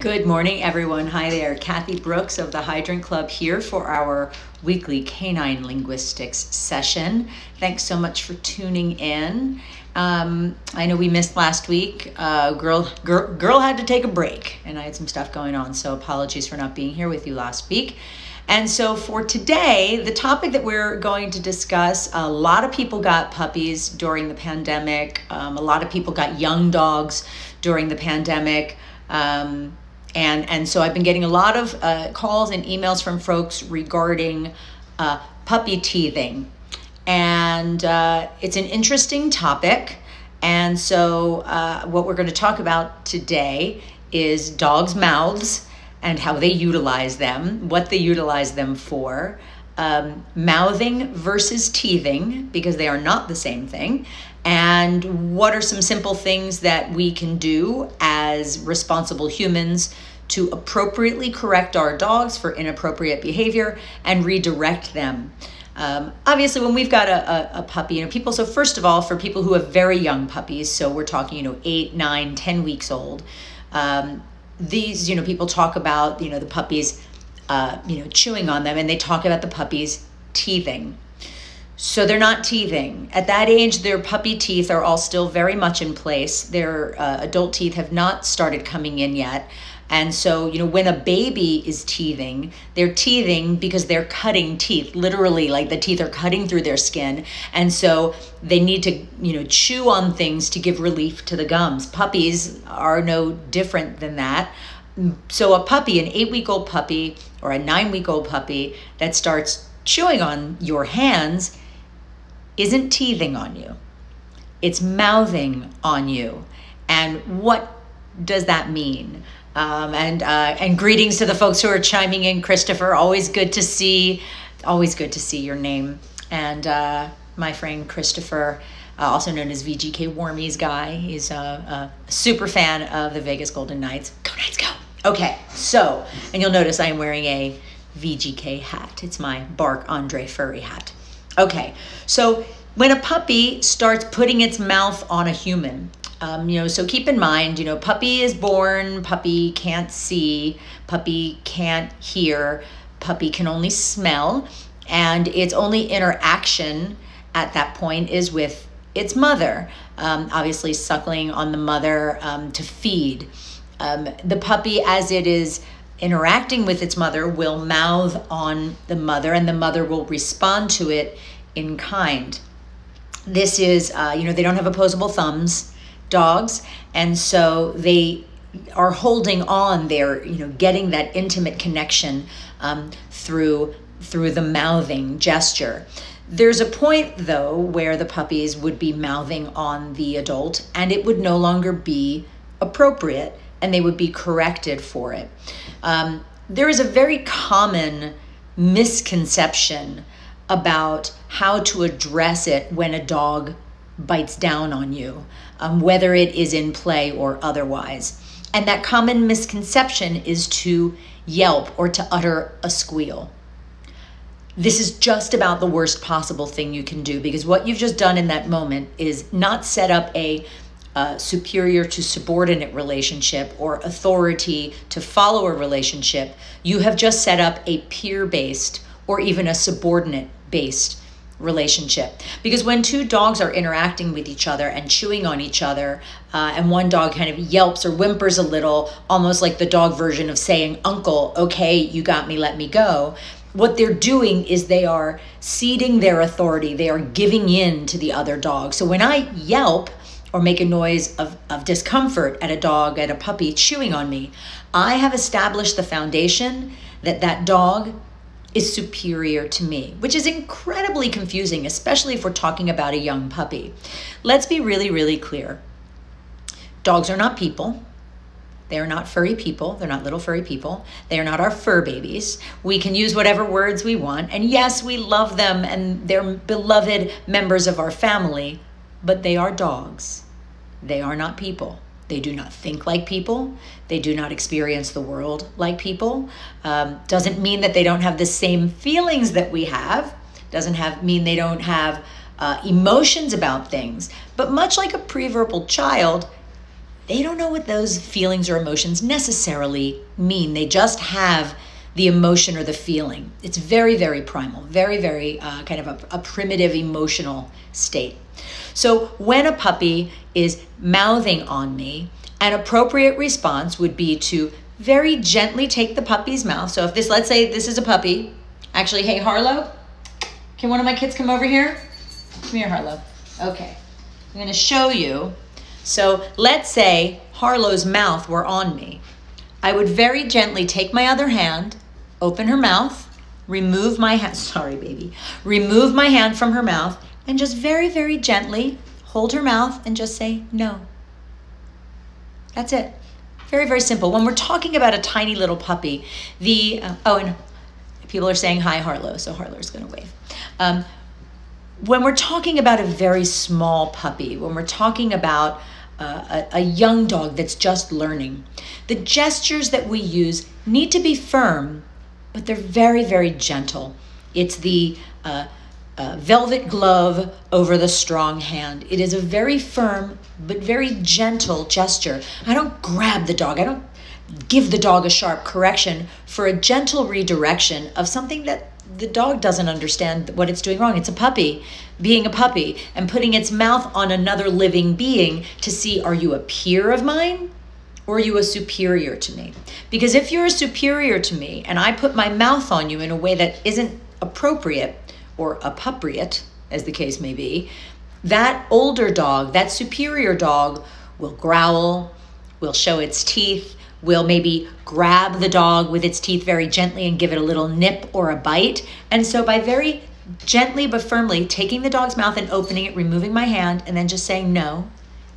Good morning, everyone. Hi there. Kathy Brooks of the Hydrant Club here for our weekly canine linguistics session. Thanks so much for tuning in. Um, I know we missed last week. Uh, girl, girl, girl had to take a break, and I had some stuff going on, so apologies for not being here with you last week. And so for today, the topic that we're going to discuss, a lot of people got puppies during the pandemic. Um, a lot of people got young dogs during the pandemic. Um, and, and so I've been getting a lot of uh, calls and emails from folks regarding uh, puppy teething. And uh, it's an interesting topic. And so, uh, what we're going to talk about today is dogs' mouths and how they utilize them, what they utilize them for, um, mouthing versus teething, because they are not the same thing, and what are some simple things that we can do as responsible humans to appropriately correct our dogs for inappropriate behavior and redirect them. Um, obviously, when we've got a, a, a, puppy, you know, people, so first of all, for people who have very young puppies, so we're talking, you know, eight, nine, ten weeks old, um, these, you know, people talk about, you know, the puppies, uh, you know, chewing on them and they talk about the puppies teething. So they're not teething. At that age, their puppy teeth are all still very much in place. Their uh, adult teeth have not started coming in yet. And so, you know, when a baby is teething, they're teething because they're cutting teeth, literally, like the teeth are cutting through their skin. And so they need to, you know, chew on things to give relief to the gums. Puppies are no different than that. So, a puppy, an eight week old puppy or a nine week old puppy that starts chewing on your hands isn't teething on you, it's mouthing on you. And what does that mean? Um, and uh, and greetings to the folks who are chiming in. Christopher, always good to see, always good to see your name. And uh, my friend Christopher, uh, also known as VGK Warmies guy, he's a, a, super fan of the Vegas Golden Knights. Go Knights, go! Okay, so and you'll notice I am wearing a VGK hat. It's my Bark Andre furry hat. Okay, so when a puppy starts putting its mouth on a human, um, you know, so keep in mind, you know, puppy is born, puppy can't see, puppy can't hear, puppy can only smell, and its only interaction at that point is with its mother, um, obviously suckling on the mother um, to feed. Um, the puppy, as it is interacting with its mother, will mouth on the mother, and the mother will respond to it in kind. This is, uh, you know, they don't have opposable thumbs dogs and so they are holding on they're you know getting that intimate connection um, through through the mouthing gesture there's a point though where the puppies would be mouthing on the adult and it would no longer be appropriate and they would be corrected for it um, there is a very common misconception about how to address it when a dog bites down on you, um, whether it is in play or otherwise. And that common misconception is to yelp or to utter a squeal. This is just about the worst possible thing you can do because what you've just done in that moment is not set up a uh, superior to subordinate relationship or authority to follower relationship. You have just set up a peer based or even a subordinate based relationship because when two dogs are interacting with each other and chewing on each other uh, and one dog kind of yelps or whimpers a little almost like the dog version of saying uncle okay you got me let me go what they're doing is they are ceding their authority they are giving in to the other dog so when i yelp or make a noise of, of discomfort at a dog at a puppy chewing on me i have established the foundation that that dog is superior to me, which is incredibly confusing, especially if we're talking about a young puppy. Let's be really, really clear. Dogs are not people. They are not furry people. They're not little furry people. They are not our fur babies. We can use whatever words we want. And yes, we love them and they're beloved members of our family, but they are dogs. They are not people. They do not think like people. They do not experience the world like people. Um, doesn't mean that they don't have the same feelings that we have. Doesn't have mean they don't have uh, emotions about things. But much like a preverbal child, they don't know what those feelings or emotions necessarily mean. They just have the emotion or the feeling. It's very, very primal, very, very uh, kind of a, a primitive emotional state. So when a puppy is mouthing on me, an appropriate response would be to very gently take the puppy's mouth. So if this, let's say this is a puppy. Actually, hey, Harlow, can one of my kids come over here? Come here, Harlow. Okay. I'm to show you. So let's say Harlow's mouth were on me. I would very gently take my other hand, open her mouth, remove my hand, sorry, baby, remove my hand from her mouth, and just very, very gently hold her mouth and just say no. That's it. Very, very simple. When we're talking about a tiny little puppy, the, uh, oh, and people are saying hi, Harlow, so Harlow's going to wave. Um, when we're talking about a very small puppy, when we're talking about uh, a, a young dog that's just learning, the gestures that we use need to be firm, but they're very, very gentle. It's the uh, uh, velvet glove over the strong hand. It is a very firm but very gentle gesture. I don't grab the dog, I don't give the dog a sharp correction for a gentle redirection of something that the dog doesn't understand what it's doing wrong. It's a puppy being a puppy and putting its mouth on another living being to see are you a peer of mine or are you a superior to me? Because if you're a superior to me and I put my mouth on you in a way that isn't appropriate, or appropriate, as the case may be, that older dog, that superior dog, will growl, will show its teeth, will maybe grab the dog with its teeth very gently and give it a little nip or a bite. And so, by very gently but firmly taking the dog's mouth and opening it, removing my hand, and then just saying no,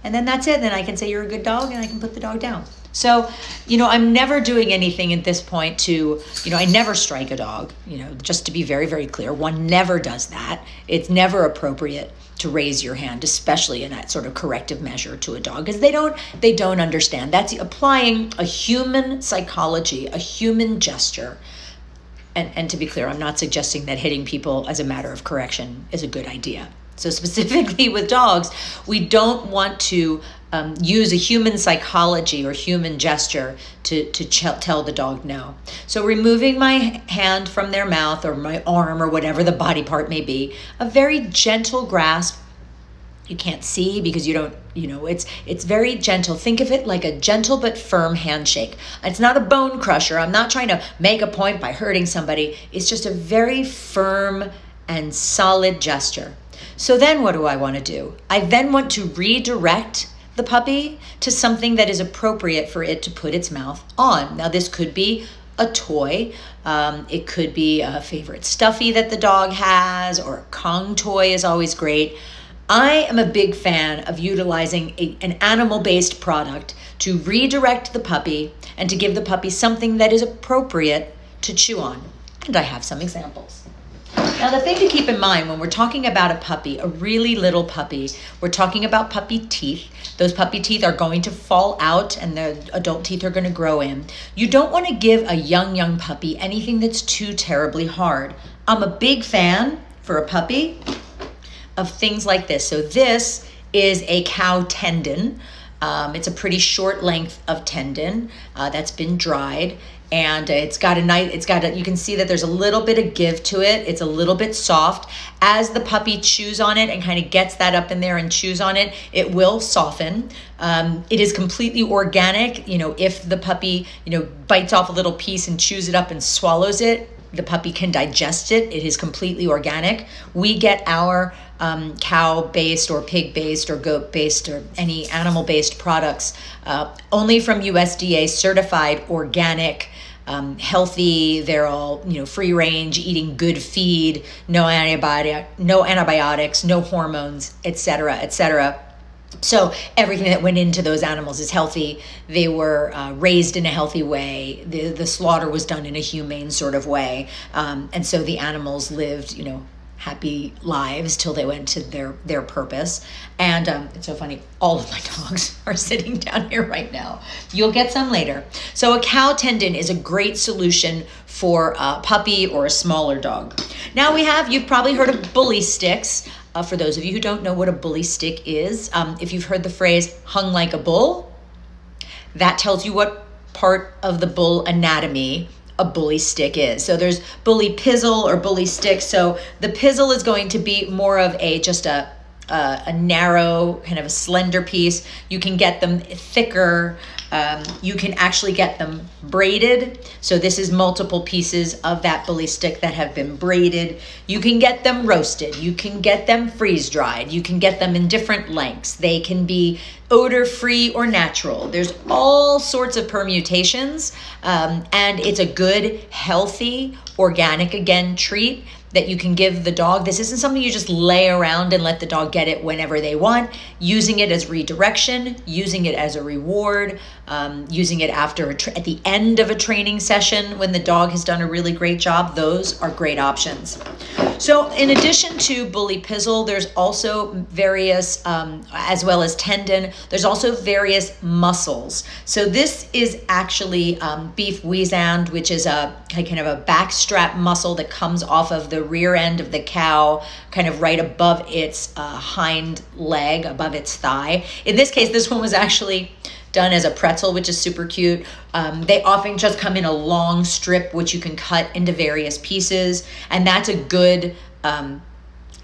and then that's it. Then I can say you're a good dog and I can put the dog down. So, you know, I'm never doing anything at this point to, you know, I never strike a dog, you know, just to be very, very clear. One never does that. It's never appropriate to raise your hand, especially in that sort of corrective measure to a dog, because they don't they don't understand. That's applying a human psychology, a human gesture. And, and to be clear, I'm not suggesting that hitting people as a matter of correction is a good idea. So, specifically with dogs, we don't want to um, use a human psychology or human gesture to, to tell the dog no. So, removing my hand from their mouth or my arm or whatever the body part may be, a very gentle grasp. You can't see because you don't, you know, it's it's very gentle. Think of it like a gentle but firm handshake. It's not a bone crusher. I'm not trying to make a point by hurting somebody. It's just a very firm and solid gesture. So then what do I want to do? I then want to redirect the puppy to something that is appropriate for it to put its mouth on. Now, this could be a toy. Um, it could be a favorite stuffy that the dog has, or a Kong toy is always great. I am a big fan of utilizing a, an animal based product to redirect the puppy and to give the puppy something that is appropriate to chew on. And I have some examples. Now, the thing to keep in mind when we're talking about a puppy, a really little puppy, we're talking about puppy teeth. Those puppy teeth are going to fall out and the adult teeth are going to grow in. You don't want to give a young, young puppy anything that's too terribly hard. I'm a big fan for a puppy of things like this. So, this is a cow tendon. Um, it's a pretty short length of tendon uh, that's been dried and it's got a nice it's got a you can see that there's a little bit of give to it. It's a little bit soft. As the puppy chews on it and kind of gets that up in there and chews on it it will soften. Um, it is completely organic. You know if the puppy you know bites off a little piece and chews it up and swallows it the puppy can digest it. It is completely organic. We get our um, cow based or pig based or goat based or any animal based products uh, only from USDA certified organic um, healthy. They're all you know free range, eating good feed, no antibiotic, no antibiotics, no hormones, etc., etc. So everything that went into those animals is healthy. They were uh, raised in a healthy way. The the slaughter was done in a humane sort of way, um, and so the animals lived, you know, happy lives till they went to their their purpose. And um, it's so funny. All of my dogs are sitting down here right now. You'll get some later. So a cow tendon is a great solution for a puppy or a smaller dog. Now we have you've probably heard of bully sticks. Uh, for those of you who don't know what a bully stick is, um, if you've heard the phrase "hung like a bull," that tells you what part of the bull anatomy a bully stick is. So there's bully pizzle or bully stick. So the pizzle is going to be more of a just a a, a narrow kind of a slender piece. You can get them thicker. Um, you can actually get them braided. So this is multiple pieces of that bully stick that have been braided. You can get them roasted. You can get them freeze dried. You can get them in different lengths. They can be odor free or natural. There's all sorts of permutations um, and it's a good, healthy, organic again treat that you can give the dog. This isn't something you just lay around and let the dog get it whenever they want. Using it as redirection, using it as a reward, um, using it after at the end of a training session when the dog has done a really great job. Those are great options. So in addition to bully pizzle, there's also various, um, as well as tendon, there's also various muscles. So this is actually um, beef weasand, which is a kind of a backstrap muscle that comes off of the rear end of the cow, kind of right above its uh, hind leg, above its thigh. In this case, this one was actually done as a pretzel, which is super cute. Um, they often just come in a long strip, which you can cut into various pieces. And that's a good, um,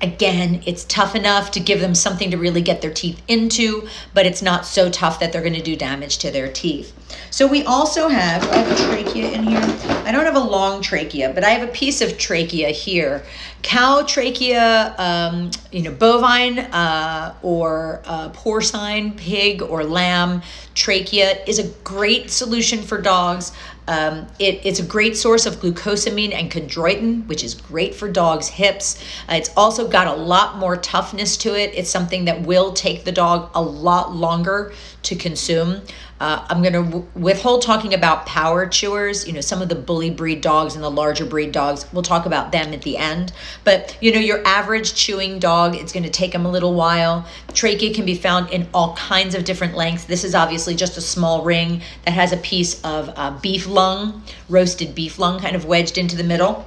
again, it's tough enough to give them something to really get their teeth into, but it's not so tough that they're going to do damage to their teeth. So we also have, I have a trachea in here. I don't have a long trachea, but I have a piece of trachea here. Cow trachea, um, you know, bovine uh, or uh, porcine, pig or lamb trachea is a great solution for dogs. Um, it, it's a great source of glucosamine and chondroitin, which is great for dogs' hips. Uh, it's also got a lot more toughness to it. It's something that will take the dog a lot longer to consume. Uh, I'm going to withhold talking about power chewers, you know, some of the bully breed dogs and the larger breed dogs. We'll talk about them at the end. But, you know, your average chewing dog, it's going to take them a little while. Trachea can be found in all kinds of different lengths. This is obviously just a small ring that has a piece of uh, beef lung, roasted beef lung kind of wedged into the middle.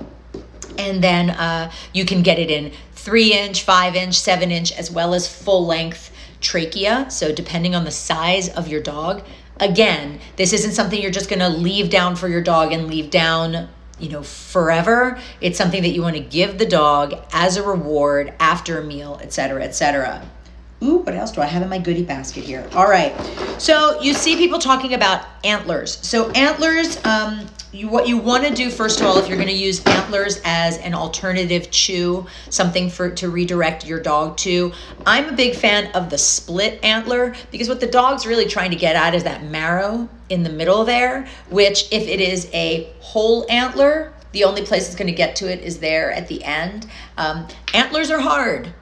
And then uh, you can get it in three inch, five inch, seven inch, as well as full length trachea. So depending on the size of your dog, Again, this isn't something you're just going to leave down for your dog and leave down you know forever it's something that you want to give the dog as a reward after a meal etc etc Ooh, what else do I have in my goodie basket here? All right. So you see people talking about antlers. So antlers, um, you, what you want to do first of all, if you're going to use antlers as an alternative chew, something for to redirect your dog to, I'm a big fan of the split antler because what the dog's really trying to get at is that marrow in the middle there, which if it is a whole antler, the only place it's going to get to it is there at the end. Um, antlers are hard.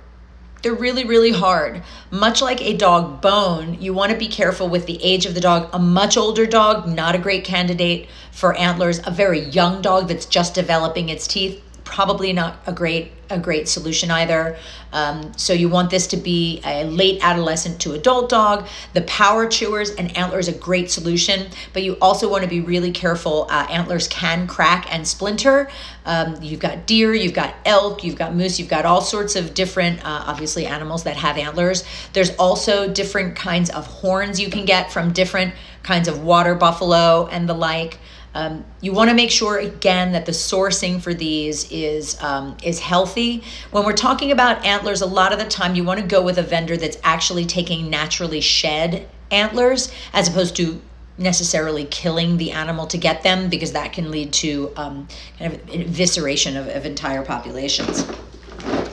They're really, really hard. Much like a dog bone, you want to be careful with the age of the dog. A much older dog, not a great candidate for antlers. A very young dog that's just developing its teeth, probably not a great a great solution either. Um, so you want this to be a late adolescent to adult dog. The power chewers and antlers a great solution, but you also want to be really careful. Uh, antlers can crack and splinter. Um, you've got deer, you've got elk, you've got moose, you've got all sorts of different, uh, obviously, animals that have antlers. There's also different kinds of horns you can get from different kinds of water buffalo and the like. Um, you want to make sure again that the sourcing for these is um, is healthy. When we're talking about antlers, a lot of the time you want to go with a vendor that's actually taking naturally shed antlers as opposed to necessarily killing the animal to get them because that can lead to um, kind of evisceration of, of entire populations.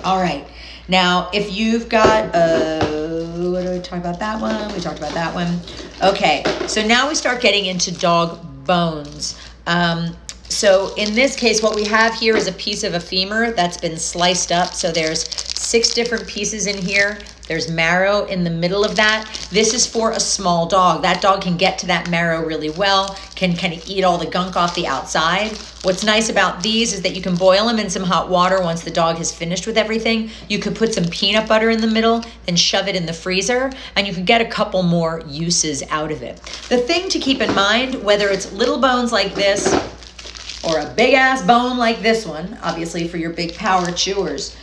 All right. Now, if you've got, uh, what did we talk about that one? We talked about that one. Okay, so now we start getting into dog bones. Um, so in this case, what we have here is a piece of a femur that's been sliced up. So there's six different pieces in here. There's marrow in the middle of that. This is for a small dog. That dog can get to that marrow really well, can kind of eat all the gunk off the outside. What's nice about these is that you can boil them in some hot water once the dog has finished with everything. You could put some peanut butter in the middle, and shove it in the freezer, and you can get a couple more uses out of it. The thing to keep in mind, whether it's little bones like this or a big ass bone like this one, obviously for your big power chewers,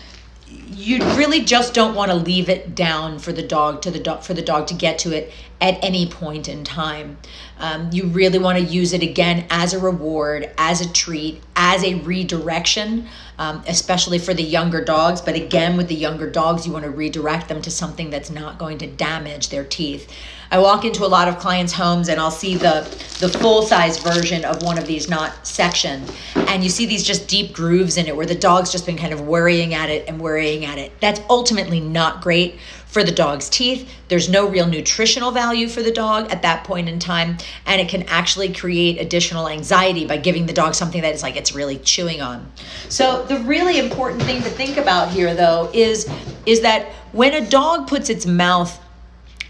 you really just don't want to leave it down for the dog to the dog for the dog to get to it at any point in time. Um, you really want to use it again as a reward, as a treat, as a redirection, um, especially for the younger dogs. But again, with the younger dogs, you want to redirect them to something that's not going to damage their teeth. I walk into a lot of clients' homes and I'll see the, the full size version of one of these not sectioned. And you see these just deep grooves in it where the dog's just been kind of worrying at it and worrying at it. That's ultimately not great for the dog's teeth. There's no real nutritional value for the dog at that point in time. And it can actually create additional anxiety by giving the dog something that is like it's really chewing on. So the really important thing to think about here though is, is that when a dog puts its mouth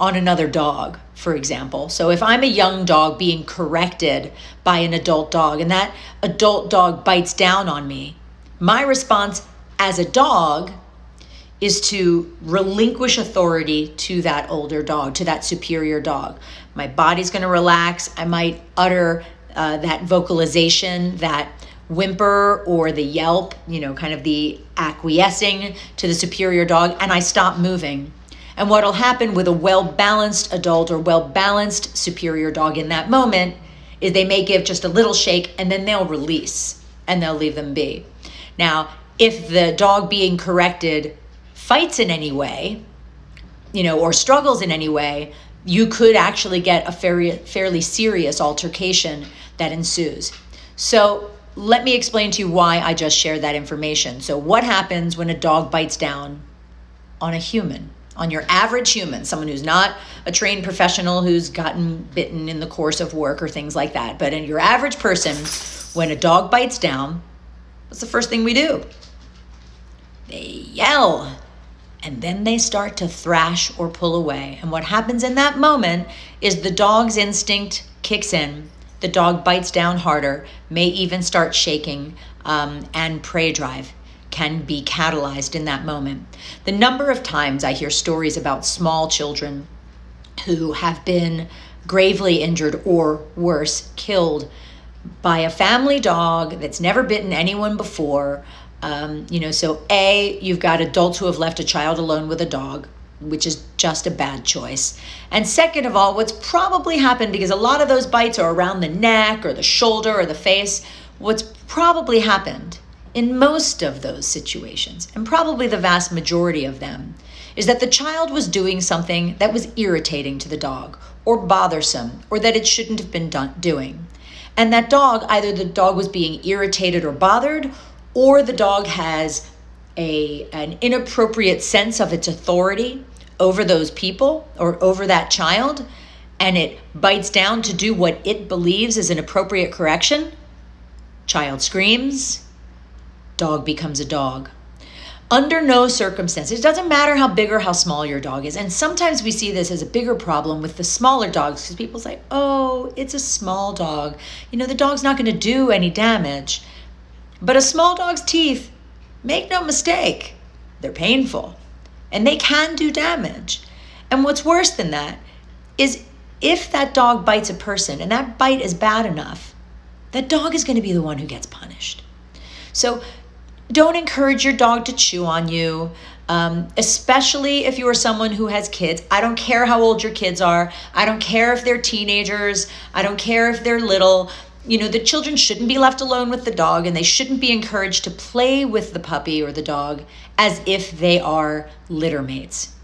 on another dog, for example. So if I'm a young dog being corrected by an adult dog and that adult dog bites down on me, my response as a dog is to relinquish authority to that older dog, to that superior dog. My body's going to relax. I might utter uh, that vocalization, that whimper or the yelp, you know, kind of the acquiescing to the superior dog, and I stop moving. And what'll happen with a well balanced adult or well balanced superior dog in that moment is they may give just a little shake and then they'll release and they'll leave them be. Now, if the dog being corrected fights in any way, you know, or struggles in any way, you could actually get a fairly, fairly serious altercation that ensues. So, let me explain to you why I just shared that information. So, what happens when a dog bites down on a human? On your average human, someone who's not a trained professional who's gotten bitten in the course of work or things like that, but in your average person, when a dog bites down, what's the first thing we do? They yell. And then they start to thrash or pull away. And what happens in that moment is the dog's instinct kicks in. The dog bites down harder, may even start shaking, um, and prey drive can be catalyzed in that moment. The number of times I hear stories about small children who have been gravely injured or worse, killed by a family dog that's never bitten anyone before. Um, you know, so A, you've got adults who have left a child alone with a dog, which is just a bad choice. And second of all, what's probably happened, because a lot of those bites are around the neck or the shoulder or the face, what's probably happened in most of those situations, and probably the vast majority of them, is that the child was doing something that was irritating to the dog, or bothersome, or that it shouldn't have been done, doing. And that dog, either the dog was being irritated or bothered, or the dog has a, an inappropriate sense of its authority over those people or over that child, and it bites down to do what it believes is an appropriate correction. Child screams, dog becomes a dog. Under no circumstances, it doesn't matter how big or how small your dog is. And sometimes we see this as a bigger problem with the smaller dogs because people say, oh, it's a small dog. You know, the dog's not going to do any damage. But a small dog's teeth, make no mistake, they're painful and they can do damage. And what's worse than that is if that dog bites a person and that bite is bad enough, that dog is going to be the one who gets punished. So don't encourage your dog to chew on you, um, especially if you are someone who has kids. I don't care how old your kids are. I don't care if they're teenagers. I don't care if they're little. You know, the children shouldn't be left alone with the dog and they shouldn't be encouraged to play with the puppy or the dog as if they are litter mates.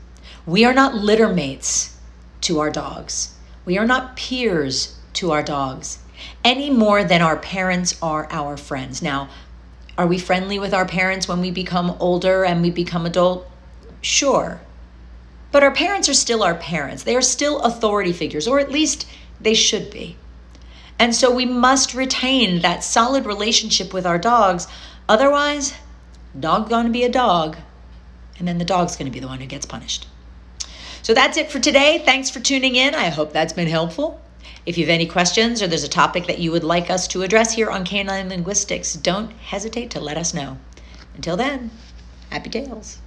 We are not litter mates to our dogs. We are not peers to our dogs any more than our parents are our friends. Now, are we friendly with our parents when we become older and we become adult? Sure. But our parents are still our parents. They are still authority figures, or at least they should be. And so we must retain that solid relationship with our dogs. Otherwise, dog's going to be a dog, and then the dog's to be the one who gets punished. So that's it for today. Thanks for tuning in. I hope that's been helpful. If you have any questions or there's a topic that you would like us to address here on Canine Linguistics, don't hesitate to let us know. Until then, happy tails.